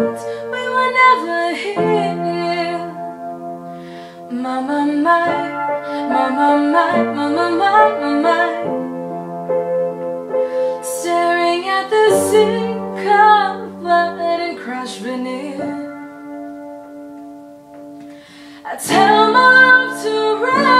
thought we were never here. Mama, my, mama, my, mama, my, mama, staring at the sink of blood and crushed veneer. I tell my love to run.